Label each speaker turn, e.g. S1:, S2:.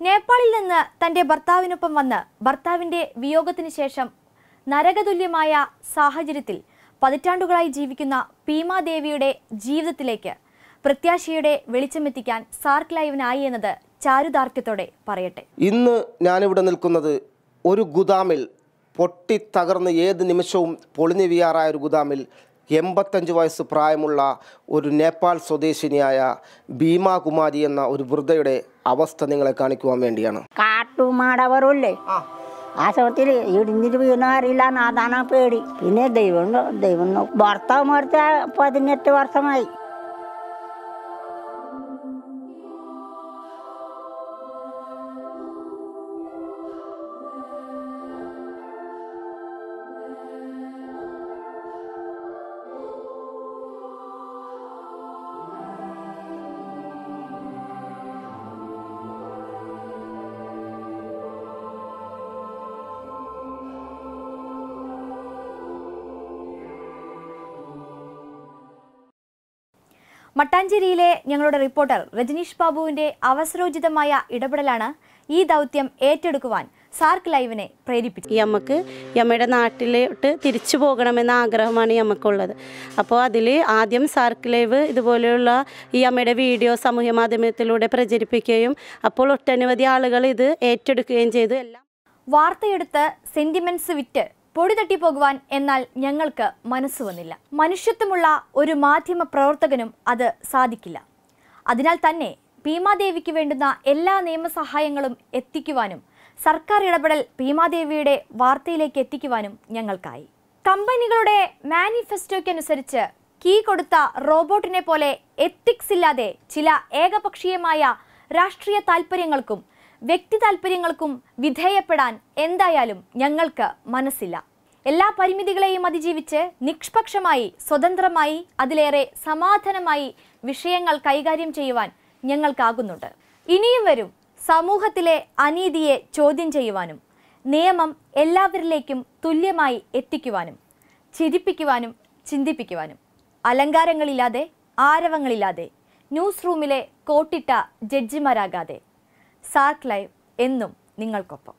S1: നേപ്പാളിൽ നിന്ന് തന്റെ ഭർത്താവിനൊപ്പം വന്ന് ഭർത്താവിന്റെ വിയോഗത്തിന് ശേഷം നരകതുല്യമായ സാഹചര്യത്തിൽ പതിറ്റാണ്ടുകളായി ജീവിക്കുന്ന ഭീമാദേവിയുടെ ജീവിതത്തിലേക്ക് പ്രത്യാശയുടെ വെളിച്ചമെത്തിക്കാൻ സാർക്ക് ലൈവിനായി എന്നത് ചാരുദാർഢ്യത്തോടെ പറയട്ടെ.
S2: ഇന്ന് ഞാനിവിടെ നിൽക്കുന്നത് ഒരു ഗുദാമിൽ പൊട്ടിത്തകർന്ന് ഏത് നിമിഷവും പൊളിഞ്ഞു വീയാറായ ഒരു ഗുദാമിൽ എൺപത്തഞ്ച് വയസ്സ് പ്രായമുള്ള ഒരു നേപ്പാൾ സ്വദേശിനിയായ ഭീമാകുമാരി എന്ന ഒരു വൃദ്ധയുടെ അവസ്ഥ നിങ്ങളെ കാണിക്കുവാൻ വേണ്ടിയാണ്.
S3: കാട്ടുമാടവറല്ലേ ആശുപത്രിയിൽ ഇടിഞ്ഞിട്ട് വീണ അറിയില്ല അതാണ് പേടി. പിന്നെ ദൈവം ദൈവം ഭർത്താവ് മരിച്ച പതിനെട്ട് വർഷമായി.
S1: മട്ടാഞ്ചേരിയിലെ ഞങ്ങളുടെ റിപ്പോർട്ടർ രജനീഷ് ബാബുവിന്റെ അവസരോചിതമായ ഇടപെടലാണ് ഈ ദൗത്യം ഏറ്റെടുക്കുവാൻ സാർക്ക് ലൈവിനെ പ്രേരിപ്പിച്ചു
S4: ഈ അമ്മയ്ക്ക് അമ്മയുടെ നാട്ടിലോട്ട് തിരിച്ചു പോകണമെന്ന ആഗ്രഹമാണ് ഈ അമ്മക്കുള്ളത്. അപ്പോൾ അതിൽ ആദ്യം സാർക്ക് ലൈവ് ഇതുപോലെയുള്ള ഈ അമ്മയുടെ വീഡിയോ സമൂഹ മാധ്യമത്തിലൂടെ പ്രചരിപ്പിക്കുകയും അപ്പോൾ ഒട്ടനവധി ആളുകൾ ഇത് ഏറ്റെടുക്കുകയും ചെയ്തു. എല്ലാം
S1: വാർത്തയെടുത്ത് സെന്റിമെന്റ്സ് വിറ്റ് പൊടി തട്ടിപ്പോകുവാൻ എന്നാൽ ഞങ്ങൾക്ക് മനസ്സ് വന്നില്ല. മനുഷ്യത്വമുള്ള ഒരു മാധ്യമ പ്രവർത്തകനും അത് സാധിക്കില്ല. അതിനാൽ തന്നെ ഭീമാദേവിക്ക് വേണ്ടുന്ന എല്ലാ നിയമസഹായങ്ങളും എത്തിക്കുവാനും സർക്കാർ ഇടപെടൽ ഭീമാദേവിയുടെ വാർത്തയിലേക്ക് എത്തിക്കുവാനും ഞങ്ങൾക്കായി. കമ്പനികളുടെ മാനിഫെസ്റ്റോയ്ക്കനുസരിച്ച് കീ കൊടുത്ത റോബോട്ടിനെ പോലെ എത്തിക്സ് ഇല്ലാതെ ചില ഏകപക്ഷീയമായ രാഷ്ട്രീയ താൽപ്പര്യങ്ങൾക്കും വ്യക്തി താല്പര്യങ്ങൾക്കും വിധേയപ്പെടാൻ എന്തായാലും ഞങ്ങൾക്ക് മനസ്സില്ല. എല്ലാ പരിമിതികളെയും അതിജീവിച്ച് നിഷ്പക്ഷമായി സ്വതന്ത്രമായി അതിലേറെ സമാധാനമായി വിഷയങ്ങൾ കൈകാര്യം ചെയ്യുവാൻ ഞങ്ങൾക്കാകുന്നുണ്ട്. ഇനിയും വരും സമൂഹത്തിലെ അനീതിയെ ചോദ്യം ചെയ്യുവാനും നിയമം എല്ലാവരിലേക്കും തുല്യമായി എത്തിക്കുവാനും ചിരിപ്പിക്കുവാനും ചിന്തിപ്പിക്കുവാനും. അലങ്കാരങ്ങളില്ലാതെ ആരവങ്ങളില്ലാതെ ന്യൂസ് റൂമിലെ കോട്ടിട്ട ജഡ്ജിമാരാകാതെ. സാർക്ക് ലൈവ് എന്നും നിങ്ങൾക്കൊപ്പം.